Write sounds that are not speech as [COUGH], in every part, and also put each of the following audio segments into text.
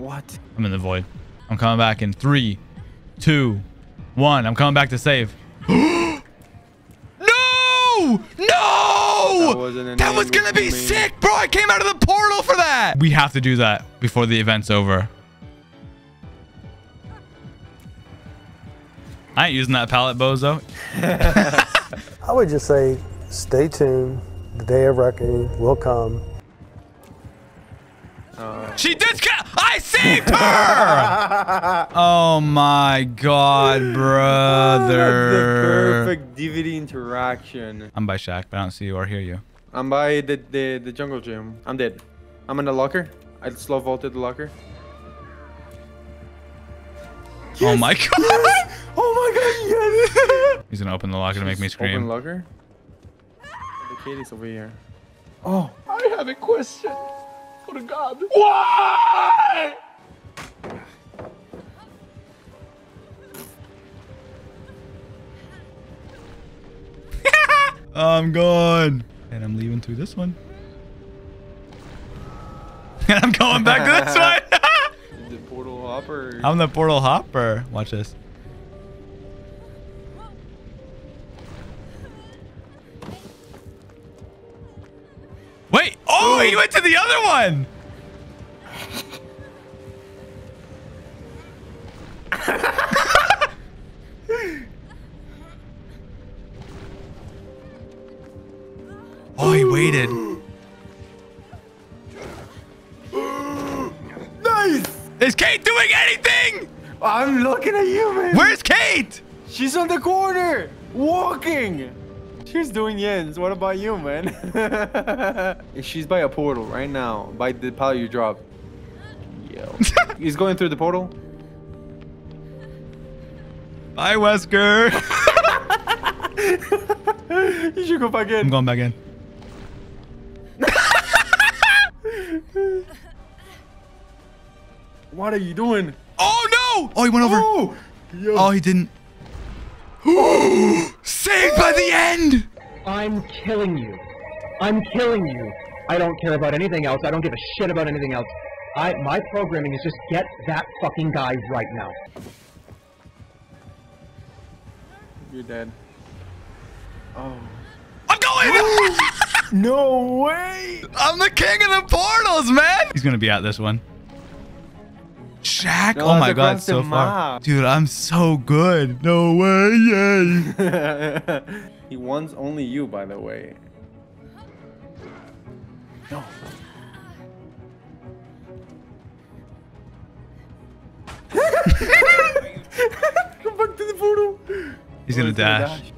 What? I'm in the void. I'm coming back in three, two, one. I'm coming back to save. [GASPS] no! No! That wasn't That was gonna be me. sick, bro. I came out of the portal for that. We have to do that before the event's over. I ain't using that pallet, bozo. [LAUGHS] I would just say stay tuned. The day of reckoning will come. She did. Ca- I saved her. [LAUGHS] oh my god, [LAUGHS] brother! The brother. perfect DBD interaction. I'm by Shack, but I don't see you or hear you. I'm by the, the, the jungle gym. I'm dead. I'm in the locker. I slow vaulted the locker. Oh my [LAUGHS] god. Oh my god, yes! He's gonna open the locker to make me scream. Open scream. locker. The Katie's over here. Oh, I have a question for God. Why? [LAUGHS] I'm gone. And I'm leaving through this one. And [LAUGHS] I'm going back to this [LAUGHS] one. the portal hopper. I'm the portal hopper. Watch this. Went to the other one. [LAUGHS] oh, he waited. Nice! Is Kate doing anything? I'm looking at you, man. Where's Kate? She's on the corner, walking. [LAUGHS] She's doing yens. What about you, man? [LAUGHS] She's by a portal right now, by the pallet you dropped. Yo. [LAUGHS] He's going through the portal. Bye, Wesker. You should go back in. I'm in. going back in. What are you doing? Oh no! Oh, he went over. Oh, yo. Oh, he didn't. [GASPS] Saved by the end. I'm killing you. I'm killing you. I don't care about anything else. I don't give a shit about anything else. I my programming is just get that fucking guy right now. You're dead. Oh. I'm going. [GASPS] No way! I'm the king of the portals, man. He's gonna be at this one. Shack. No, oh my god, so far, dude. I'm so good. No way, yay. [LAUGHS] he wants only you, by the way. No. [LAUGHS] Come back to the portal. He's Oh, gonna he's dash.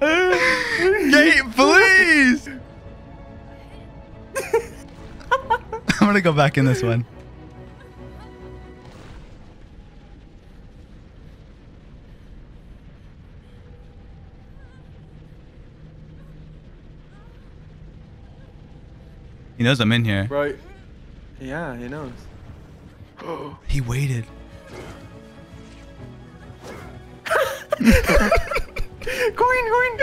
Kate, please. [LAUGHS] gonna go back in this one. He knows I'm in here. Right. Yeah, he knows. He waited. [LAUGHS] Going, going.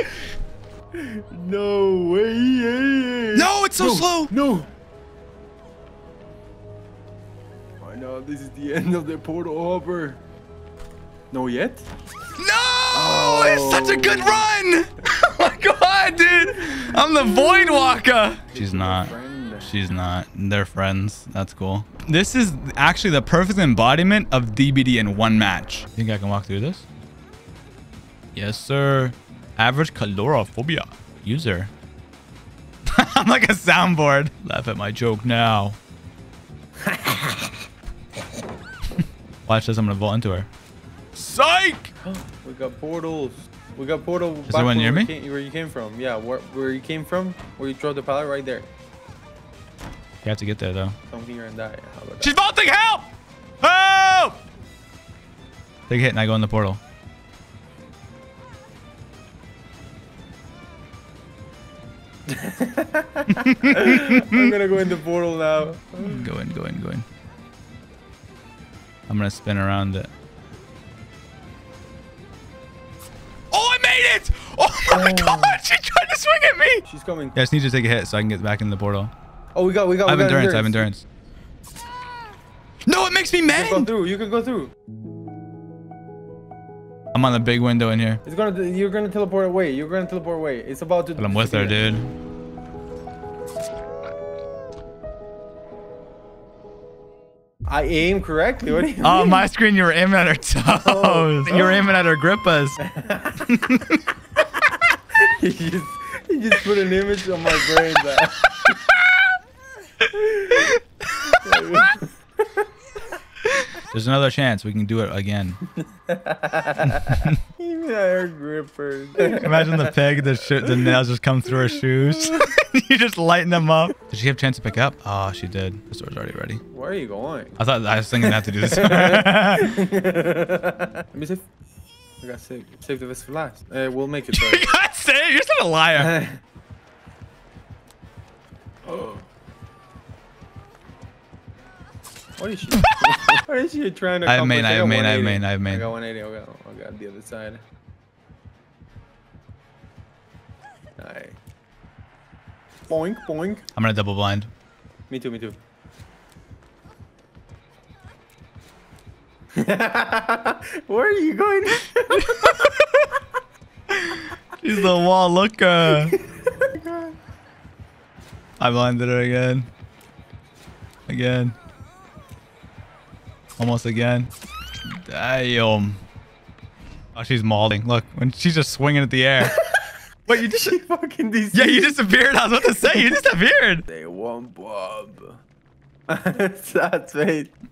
No way. No, it's so slow. No. I know this is the [LAUGHS] end of the portal hopper. No yet? No! Oh. It's such a good oh. run! [LAUGHS] Oh my god, dude! I'm the Void Walker! She's not. She's not. They're friends. That's cool. This is actually the perfect embodiment of DBD in one match. Think I can walk through this? Yes, sir. Average calorophobia. User. [LAUGHS] I'm like a soundboard. Laugh at my joke now. Watch this. I'm gonna vault into her. Psych! [GASPS] We got portals. We got portal. there back one where near me? Came, where you came from? Yeah, where, where you came from? Where you throw the pallet right there. You have to get there though. Come here and die. How about She's vaulting! Help! Help! Take a hit and I go in the portal. [LAUGHS] I'm gonna go in the portal now. Go in, go in, go in. I'm gonna spin around it. Oh, I made it! Oh my oh. god, she tried to swing at me! She's coming. Yeah, I just need to take a hit so I can get back in the portal. Oh, we got, we got, I have we got endurance. I have endurance. No, it makes me You can go through. You can go through. I'm on the big window in here. It's gonna. You're gonna teleport away. You're gonna teleport away. It's about to. But I'm with her, dude. I aim correctly. What do you Oh, mean? my screen, you were aiming at her oh. toes. You were aiming at her grippas. [LAUGHS] you, just, you just put an image on my brain. That. [LAUGHS] There's another chance we can do it again. [LAUGHS] Even hair grippers. Imagine the peg, the sh- the nails just come through her shoes. [LAUGHS] you just lighten them up. Did she have a chance to pick up? Oh, she did. The store's already ready. Where are you going? I thought I was thinking I have to do this. [LAUGHS] [LAUGHS] Let me save. I got saved. Save the best for last. Uh, we'll make it. Though. God save, you're such a liar. What is she? what is she trying to I have main. I have got main, I have 180. main, I have main. I got 180. I got, I got the other side. Boink, boink. I'm gonna double blind. Me too, me too. [LAUGHS] Where are you going? [LAUGHS] She's the wall looker. [LAUGHS] I blinded her again. Again. Almost again. Damn. Oh, she's mauling. Look, when she's just swinging at the air. Wait, you just... she fucking DC. Yeah, you disappeared. I was about to say, you disappeared. They want Bob. [LAUGHS] That's fate. [LAUGHS]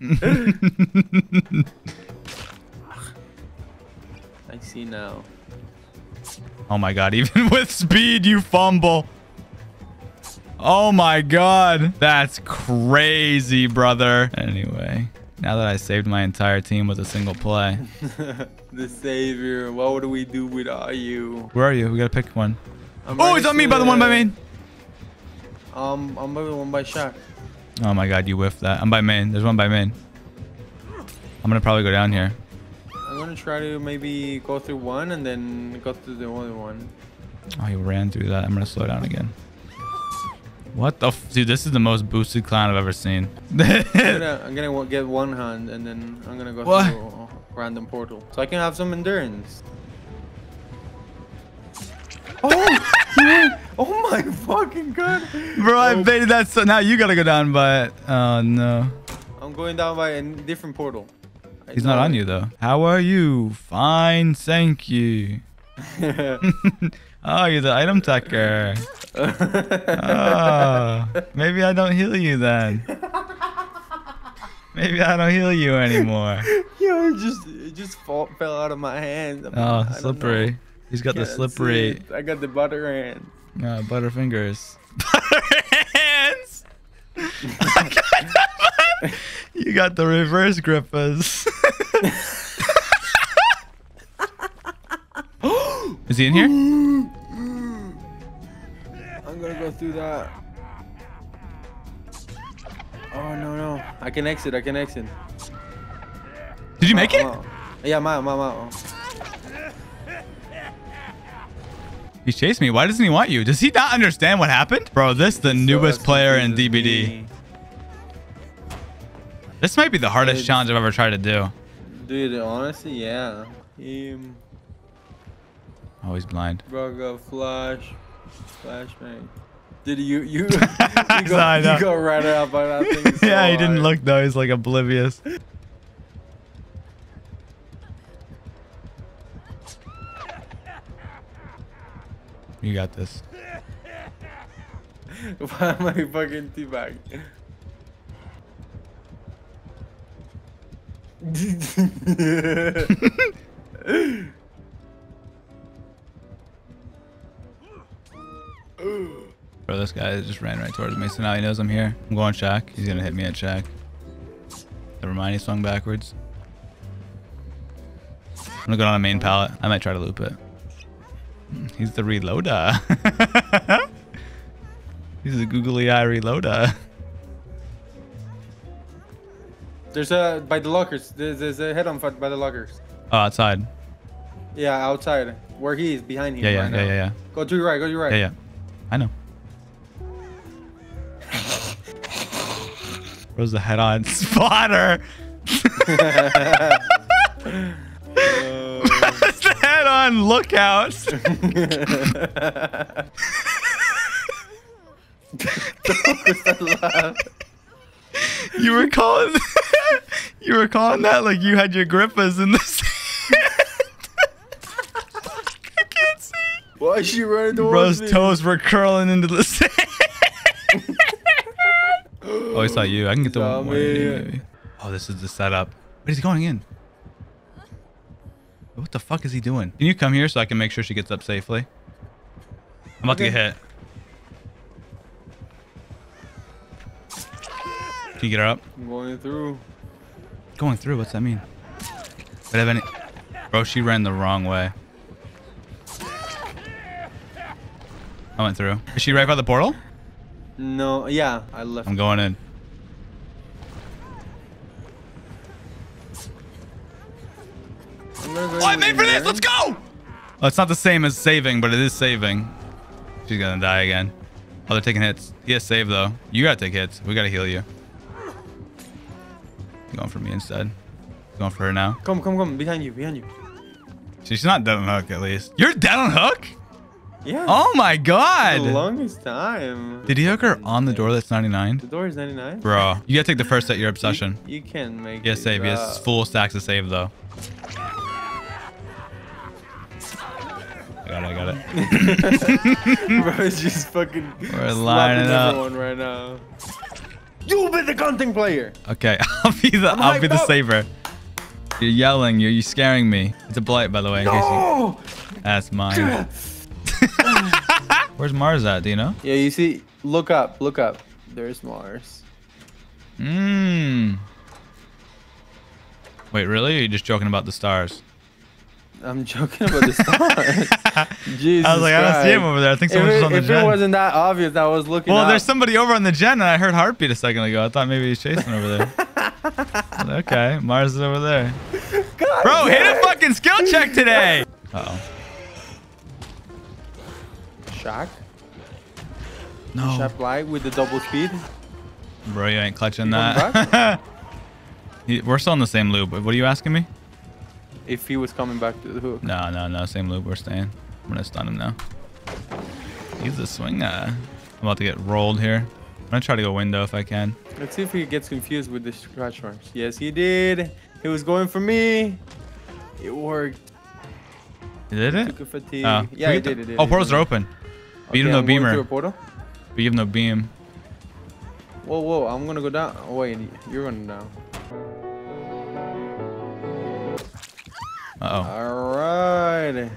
I see now. Oh my god, even [LAUGHS] with speed, you fumble. Oh my god. That's crazy, brother. Anyway, now that I saved my entire team with a single play. the savior. What would we do without you? Where are you? We gotta pick one. I'm Oh, it's on me by the one by main. Um, I'm by the one by Shack. Oh my god, you whiffed that. I'm by main. There's one by main. I'm gonna probably go down here. I'm gonna try to maybe go through one and then go through the other one. Oh, he ran through that. I'm gonna slow down again. What the f- Dude, this is the most boosted clown I've ever seen. I'm gonna, [LAUGHS] I'm gonna get one hand and then I'm gonna go What? through a random portal so I can have some endurance. Oh, he went- oh my fucking god! Bro, I Oh, baited that so now you gotta go down by it. Oh no. I'm going down by a different portal. I He's not on it. you though. How are you? Fine, thank you. [LAUGHS] oh, you're the item tucker. Oh, maybe I don't heal you then. Maybe I don't heal you anymore. [LAUGHS] Yo, it just it just fall, fell out of my hands. I'm- Oh, I don't know. slippery. He's got the slippery. I got the butter hand. uh, butter fingers. Butter hands. [LAUGHS] Got you got the reverse grippers. [LAUGHS] Is he in here? I'm gonna go through that. Oh no no! I can exit. I can exit. Did you make Oh, it? oh. Yeah, my my my. He's chasing me. Why doesn't he want you? Does he not understand what happened? Bro, this the newest player in DBD. This might be the hardest It's- challenge I've ever tried to do. Dude, honestly, yeah. Him, Oh, he's blind. bro, go flash, flashbang. Did you you [LAUGHS] you, go, saw, I know. you got right up by that thing? [LAUGHS] so yeah, he didn't look though. He's like oblivious. You got this. [LAUGHS] Why am I fucking teabag? [LAUGHS] Bro, this guy just ran right towards me, so now he knows I'm here. I'm going Shack. He's gonna hit me at Shack. Never mind, he swung backwards. I'm gonna go on a main pallet. I might try to loop it. He's the reloader. [LAUGHS] He's the googly eye reloader. There's a by the lockers. There's, there's a head on fight by the lockers. Oh, outside. Yeah, outside where he is behind him. Yeah, yeah, right yeah, yeah, yeah. Go to your right. Go to your right. Yeah, yeah. I know. [LAUGHS] Where's the head-on [LAUGHS] spotter? Where's the head-on lookout? [LAUGHS] you were calling [LAUGHS] you were calling that like you had your grippas in the sand. I can't see. Why is she running towards Bro's me? toes were curling into the sand. oh, I saw you. I can get the one. maybe. Oh, this is the setup. But he's going in. What the fuck is he doing? Can you come here so I can make sure she gets up safely? I'm about to get hit. Can you get her up? I'm going through. Going through? What's that mean? Would I have any? Bro, she ran the wrong way. I went through. Is she right by the portal? No, yeah, I left. I'm going in. Go I in made for this. Let's go. Oh, it's not the same as saving, but it is saving. She's gonna die again. Oh, they're taking hits. He has save though. You gotta take hits. We gotta heal you. You going for me instead? Going for her now. Come, come, come. Behind you, behind you. She's not dead on hook at least. You're dead on hook? Yeah. Oh my god. The god. longest time. Did he hook her on the door that's 99? The door is 99. Bro, you gotta take the first set your obsession. You can make Yes, it save. Yes, full stacks of save though. I got it. I got it. Bro, it's just fucking We're lining up. everyone right now. You'll be the gunting player. Okay, [LAUGHS] I'll be the I'm I'll be the saver. You're yelling. You're you scaring me. It's a blight, by the way. In case you, that's mine. [LAUGHS] Where's Mars at? Do you know? Yeah, you see, look up, look up. There's Mars. Mmm. Wait, really? Or are you just joking about the stars? I'm joking about the stars. [LAUGHS] Jesus I was like, I don't see him over there. I think If, someone's on the if it wasn't that obvious, I was looking. Well, up. there's somebody over on the gen, and I heard heartbeat a second ago. I thought maybe he's chasing over there. [LAUGHS] okay, Mars is over there. God Bro, hit a fucking skill check today. Uh oh. Shock. No. Shot blight with the double speed. Bro, you ain't clutching You that. [LAUGHS] We're still in the same loop. What are you asking me? If he was coming back to the hook. No, no, no. Same loop. We're staying. I'm gonna stun him now. He's a swinger. I'm about to get rolled here. I'm gonna try to go window if I can. Let's see if he gets confused with the scratch marks. Yes, he did. He was going for me. It worked. Did it? Took a fatigue. Oh, yeah, it did, it did. Oh, portals are open. Beat him Okay, no going beamer. But you have no beam. Whoa, whoa, I'm gonna go down. Oh, wait, you're going down. Uh oh. Alright. [LAUGHS]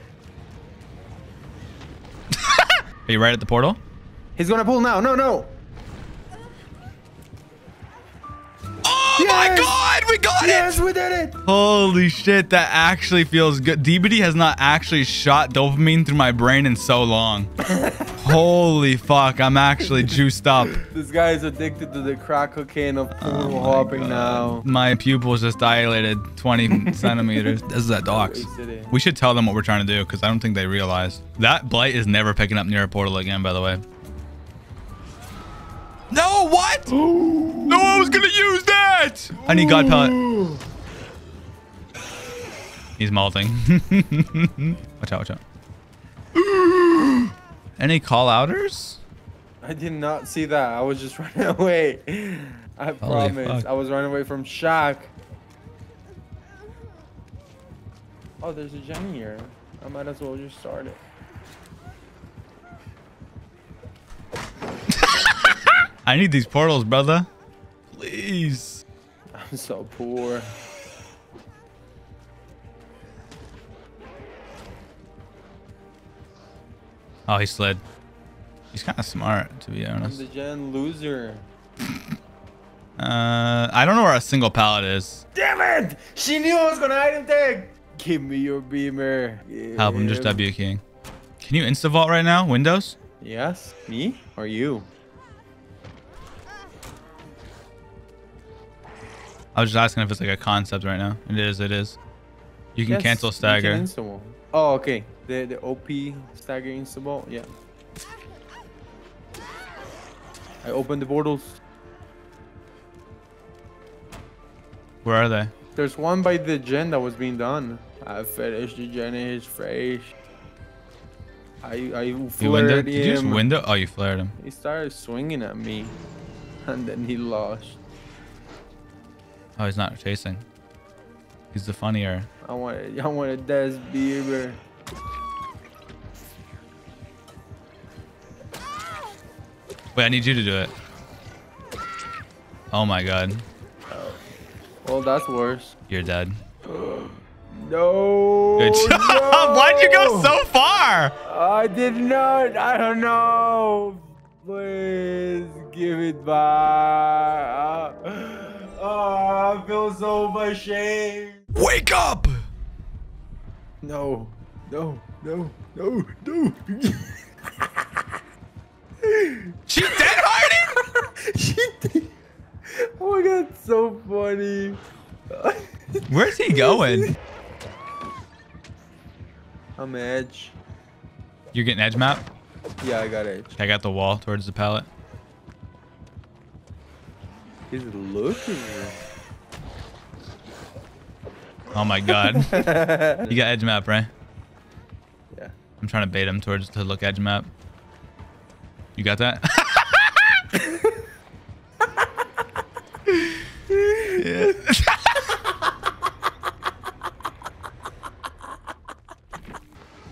Are you right at the portal? He's gonna pull now. No, no. Oh my god, we got Yes, it! Yes, we did it. Holy shit, that actually feels good. DBD has not actually shot dopamine through my brain in so long. [LAUGHS] Holy fuck, I'm actually juiced up. This guy is addicted to the crack cocaine of pool Oh hopping God. now. My pupils just dilated 20 [LAUGHS] centimeters. This is at docks. We should tell them what we're trying to do because I don't think they realize. That blight is never picking up near a portal again, by the way. No, what? no, I was gonna use that. I need God pellet. He's melting. [LAUGHS] watch out, watch out. Any call outers? I did not see that. I was just [LAUGHS] running away. I promise. fuck. I was running away from shock. Oh, there's a gen here. I might as well just start it. [LAUGHS] I need these portals, brother. Please. I'm so poor. Oh, he slid. He's kind of smart, to be honest. I'm honest. the gen loser. [LAUGHS] Uh, I don't know where a single pallet is. Damn it! She knew I was gonna item tag. Give me your beamer. Help him, just Yeah. W King. Can you insta vault right now? Windows? Yes, me or you? I was just asking if it's like a concept right now. It is, it is. You can Yes, cancel you can stagger. Oh, okay. The the OP stagger instable. Yeah. I opened the portals. Where are they? There's one by the gen that was being done. I finished the gen in fresh. I I flared Did you just him. window? Oh, you flared him. He started swinging at me, [LAUGHS] and then he lost. Oh, he's not chasing. He's the funnier. I want I want a Des Bieber. Wait, I need you to do it. Oh my god. Well, that's worse. You're dead. [GASPS] No. Good job. [LAUGHS] Why'd you go so far? I did not. I don't know. Please give it back. Oh, [GASPS] I feel so ashamed. Wake up! No, no, no, no, no. She dead, Hardy? [LAUGHS] she did. Oh my god, it's so funny. [LAUGHS] Where's he going? I'm edge. You're getting edge map? Yeah, I got edge. I got the wall towards the pallet. He's looking. Oh my god. [LAUGHS] you got edge map, right? Yeah. I'm trying to bait him towards to look edge map. You got that? [LAUGHS] [LAUGHS] Yeah.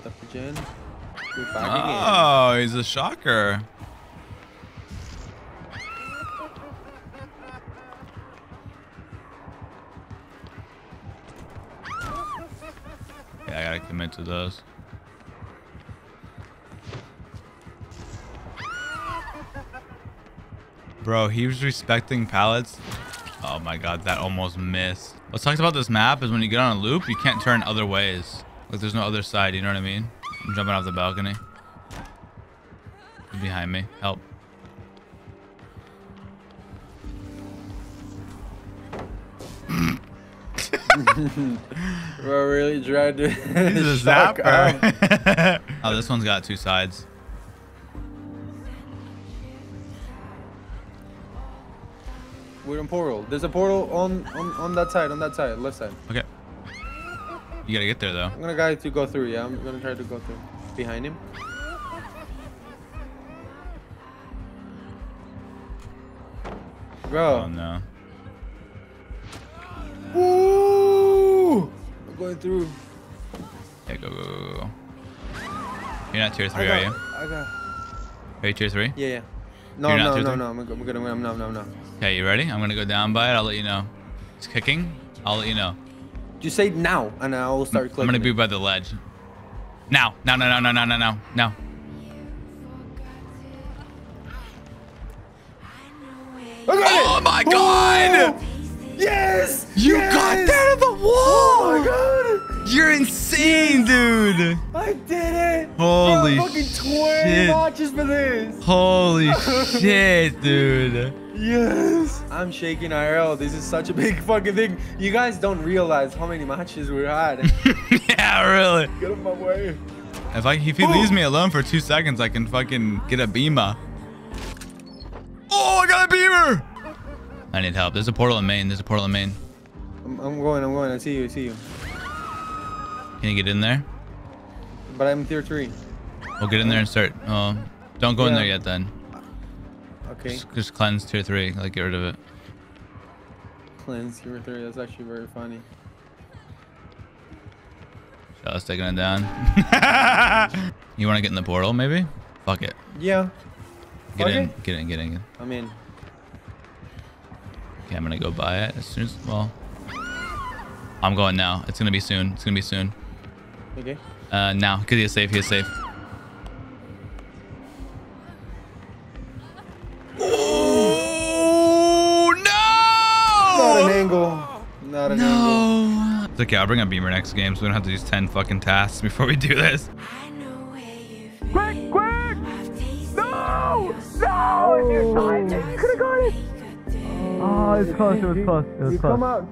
Up the gen. We're fighting Oh, he's a shocker. Gotta commit to those. Bro, he was respecting pallets. Oh my god, that almost missed. What sucks about this map is when you get on a loop, you can't turn other ways. Like there's no other side, you know what I mean? I'm jumping off the balcony. He's behind me. Help. [LAUGHS] [LAUGHS] in. Bro, really tried to. [LAUGHS] He's a shock zapper. [LAUGHS] oh, this one's got two sides. We're in portal. There's a portal on, on on that side, on that side, left side. Okay. You gotta get there though. I'm gonna guy to go through. Yeah, I'm gonna try to go through. Behind him. Bro. Oh no. Ooh! Going through. Okay, go, go, go, go. You're not tier three, got, are you? I got. Are you tier three? Yeah, yeah. No, You're no, no, no. I'm gonna, I'm no, no, no. Okay, you ready? I'm gonna go down by it. I'll let you know. It's kicking. I'll let you know. Just say now, and I will start I'm gonna be by the ledge. Now. Now, no, no, no, no, no, no. Got it! Oh my god! Yes! You yes! got that on the wall! Oh my god! You're insane, dude! I did it! Holy Bro, fucking 20 shit. watches for this! Holy [LAUGHS] shit, dude. Yes! I'm shaking IRL. This is such a big [LAUGHS] fucking thing. You guys don't realize how many matches we had. [LAUGHS] yeah, really. Get on my way. If I if he leaves me alone for two seconds, I can fucking get a beamer. I need help. There's a portal in main. There's a portal in main. I'm, I'm going, I'm going. I see you, I see you. Can you get in there? But I'm tier 3. We'll get in there and start. Oh, don't go in there yet then. Okay. Just, just cleanse tier three. Like get rid of it. Cleanse tier 3. That's actually very funny. Shallow's taking it down. [LAUGHS] you want to get in the portal maybe? Fuck it. Yeah. Get Fuck in. it. Get in. Get in. I'm in. Okay, I'm gonna go buy it as soon as well. I'm going now. It's gonna be soon. It's gonna be soon. Okay. Uh, now, cause he is safe. He is safe. Oh Not an no! angle. Not an angle. No. It's okay. I'll bring a beamer next game, so we don't have to do 10 fucking tasks before we do this. Was! Oh, close. It was close. It was You come out.